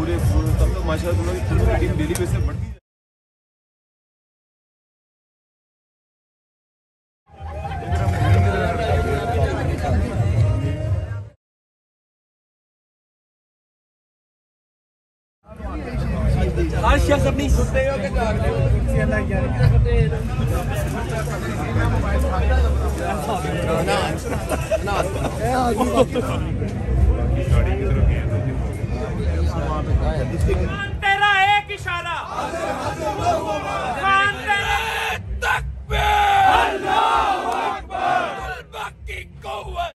पूरे तब तो तुम लोग की टीम डेली बेस पे बढ़ती है आज शख्स अपनी सुनते हो। तेरा एक इशारा।